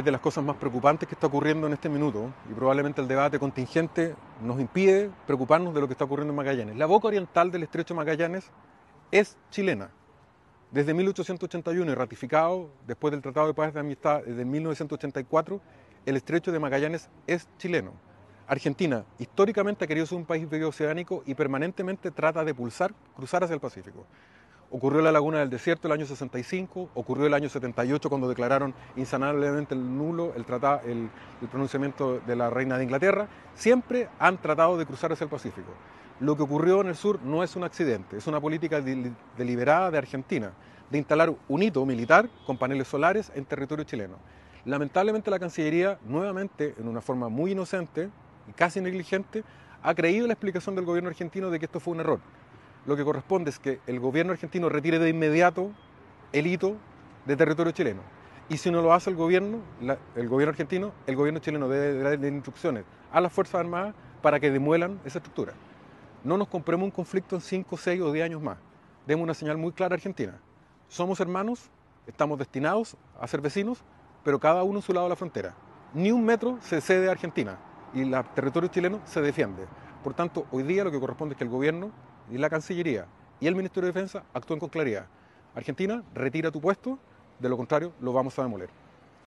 Es de las cosas más preocupantes que está ocurriendo en este minuto y probablemente el debate contingente nos impide preocuparnos de lo que está ocurriendo en Magallanes. La boca oriental del estrecho de Magallanes es chilena. Desde 1881 y ratificado después del Tratado de Paz de Amistad desde 1984, el estrecho de Magallanes es chileno. Argentina históricamente ha querido ser un país bioceánico y permanentemente trata de pulsar, cruzar hacia el Pacífico. Ocurrió la Laguna del Desierto el año 65, ocurrió el año 78 cuando declararon insanablemente el nulo el, el, pronunciamiento de la Reina de Inglaterra. Siempre han tratado de cruzar hacia el Pacífico. Lo que ocurrió en el sur no es un accidente, es una política deliberada de Argentina de instalar un hito militar con paneles solares en territorio chileno. Lamentablemente la Cancillería, nuevamente, en una forma muy inocente y casi negligente, ha creído la explicación del gobierno argentino de que esto fue un error lo que corresponde es que el gobierno argentino retire de inmediato el hito de territorio chileno. Y si no lo hace el gobierno, el gobierno argentino, el gobierno chileno debe dar instrucciones a las Fuerzas Armadas para que demuelan esa estructura. No nos compremos un conflicto en 5, 6 o 10 años más. Demos una señal muy clara a Argentina. Somos hermanos, estamos destinados a ser vecinos, pero cada uno en su lado de la frontera. Ni un metro se cede a Argentina y el territorio chileno se defiende. Por tanto, hoy día lo que corresponde es que el gobierno y la Cancillería y el Ministerio de Defensa actúen con claridad. Argentina, retira tu puesto, de lo contrario lo vamos a demoler.